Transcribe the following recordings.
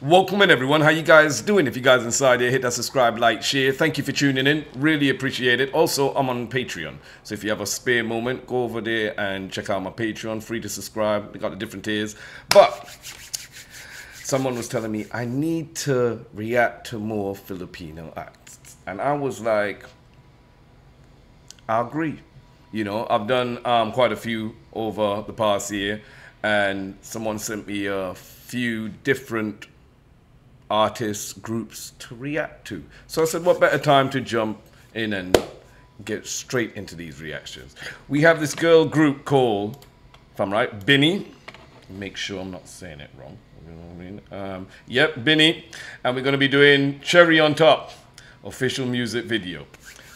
Welcome in everyone. How you guys doing? If you guys inside here, hit that subscribe, like, share. Thank you for tuning in. Really appreciate it. Also, I'm on Patreon. So if you have a spare moment, go over there and check out my Patreon. Free to subscribe. They got the different tiers. But someone was telling me I need to react to more Filipino acts. And I was like, I agree. You know, I've done um, quite a few over the past year, and someone sent me a few different artists, groups to react to. So I said, what better time to jump in and get straight into these reactions. We have this girl group called, if I'm right, BINI. Make sure I'm not saying it wrong. You know what I mean? Um, yep, BINI. And we're going to be doing Cherry on Top, official music video.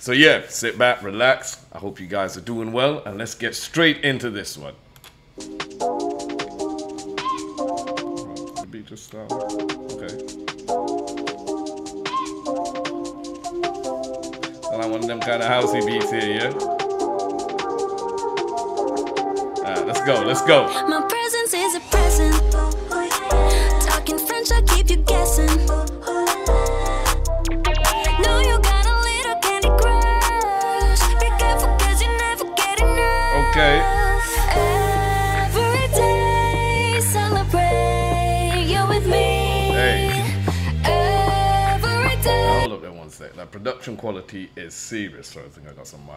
So yeah, sit back, relax. I hope you guys are doing well, and let's get straight into this one. Beat just started. Okay. I like one of them kind of housey beats here, yeah? Alright, let's go, let's go. My presence is a present. There one sec. That production quality is serious. Sorry, I think I got some mic.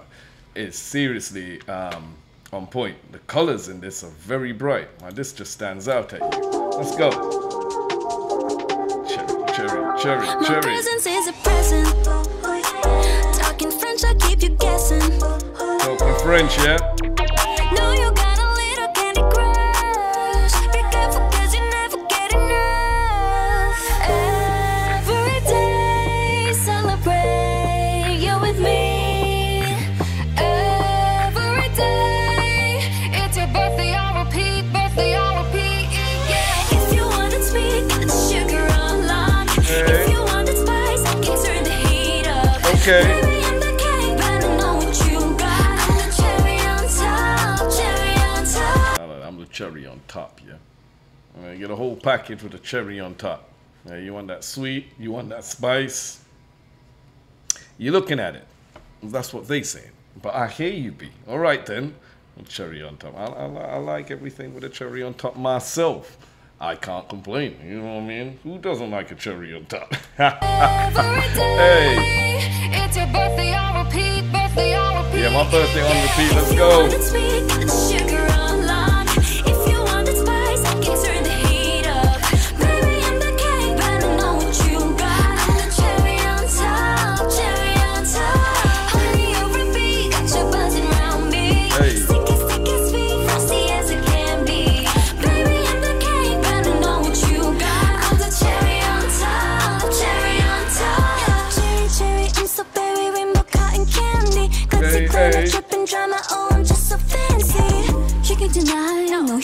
It's seriously um, on point. The colors in this are very bright. Now, this just stands out at you. Let's go. Cherry, cherry, cherry, My cherry. presence is a present. Talking French, I keep you guessing. Talking French, yeah? Okay. I'm the cake, but I know what you got. I'm the cherry on top, cherry. I'm the- I'm the cherry on top, yeah? I'm gonna get a whole package with a cherry on top. Yeah, you want that sweet, you want that spice. You're looking at it. That's what they say. But I hear you, be. All right then. A cherry on top. I, I, I like everything with a cherry on top myself. I can't complain. You know what I mean? Who doesn't like a cherry on top? Hey. Day, it's your birthday on repeat, birthday on repeat. Yeah, my birthday on repeat. Let's go.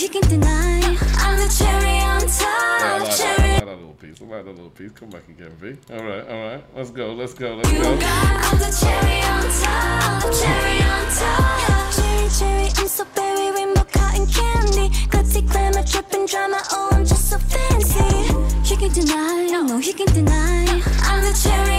You can deny. I'm the cherry on top, like, cherry like that little piece. I like that little piece. Come back again, B. All right, all right. Let's go, let's go, let's you go. got. I'm the cherry on top, cherry on top. Cherry, cherry, I'm so berry, rainbow cotton candy. Glitzy, glamour, dripping drama, oh, I'm just so fancy. You can deny, no, no, you can deny. I'm the cherry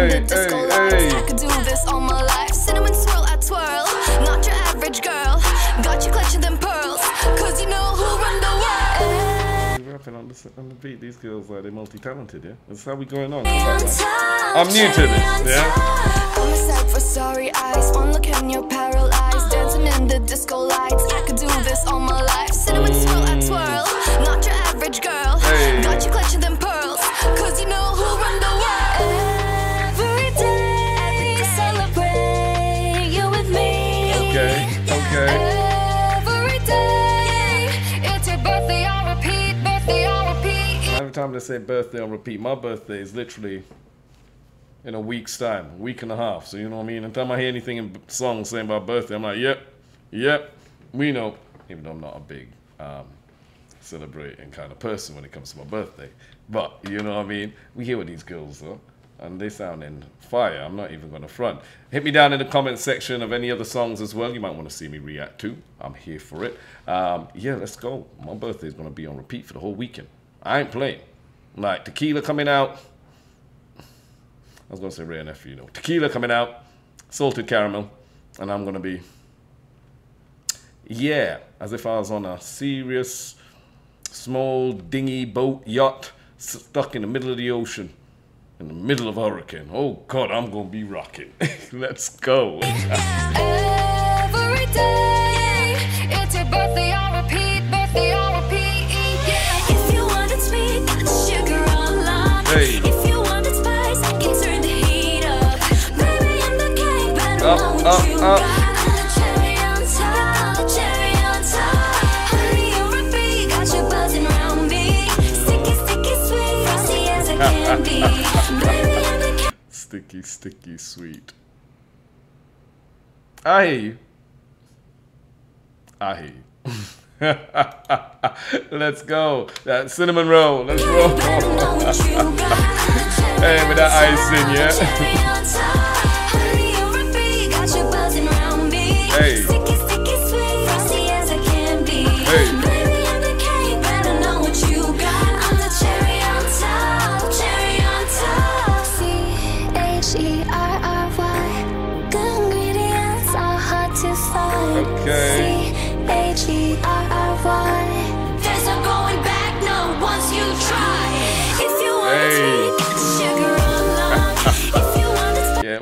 Hey, hey, the disco hey, I could do this all my life. Cinnamon swirl, I twirl. Not your average girl. Got you clutching them pearls. Cause you know who run the world. Rapping on the, on the beat. These girls, uh, they're multi-talented, yeah? That's how we going on. On I'm new to this, yeah? I'm a sight for sorry eyes. One look and you're paralyzed. Dancing in the disco lights. I could do this all my life. Cinnamon swirl, I twirl. Not your Every time they say birthday on repeat, my birthday is literally in a week's time, week and a half. So you know what I mean? Anytime I hear anything in songs saying about birthday, I'm like, yep, yep, we know. Even though I'm not a big um, celebrating kind of person when it comes to my birthday. But you know what I mean? We hear what these girls are. and they sound in fire. I'm not even going to front. Hit me down in the comment section of any other songs as well. You might want to see me react to. I'm here for it. Um, yeah, let's go. My birthday is going to be on repeat for the whole weekend. I ain't playing. Like tequila coming out. I was to say Ray and F, you know. Tequila coming out, salted caramel, and I'm going to be, yeah, as if I was on a serious, small, dingy boat yacht stuck in the middle of the ocean in the middle of a hurricane. Oh God, I'm gonna be rocking. Let's go. The king. Sticky, sticky, sweet. I hear you. I hear you. Let's go. That cinnamon roll. Let's roll. Hey, with that icing, yeah. Hey.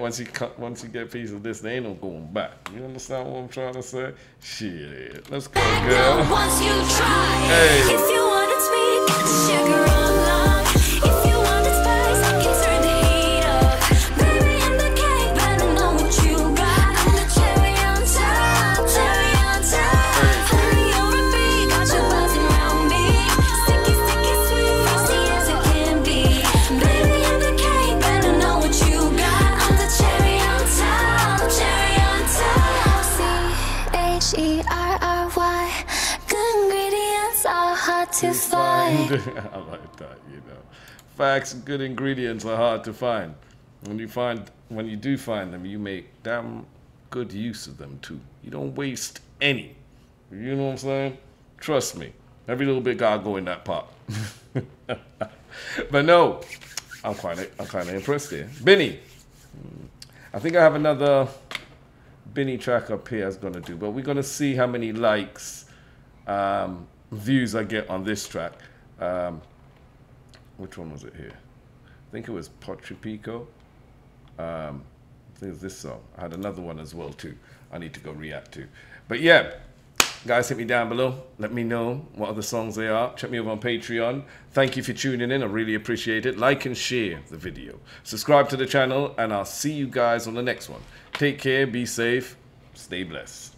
Once you cut, once you get a piece of this, they ain't no going back. You understand what I'm trying to say? Shit. Let's go, girl. once you try. Hey. If you sweet, sugar to find. I like that, you know. Facts, good ingredients are hard to find. When you find, when you do find them, you make damn good use of them too. You don't waste any. You know what I'm saying? Trust me, every little bit gotta go in that pot. but no, I'm quite, I'm kind of impressed here. Benny, I think I have another Benny track up here I was gonna do, but we're gonna see how many likes, um, views I get on this track. Um, which one was it here? I think it was Pantropiko. Um, I think it's this song. I had another one as well too. I need to go react to. But yeah, guys, hit me down below. Let me know what other songs they are. Check me over on Patreon. Thank you for tuning in. I really appreciate it. Like and share the video. Subscribe to the channel, and I'll see you guys on the next one. Take care. Be safe. Stay blessed.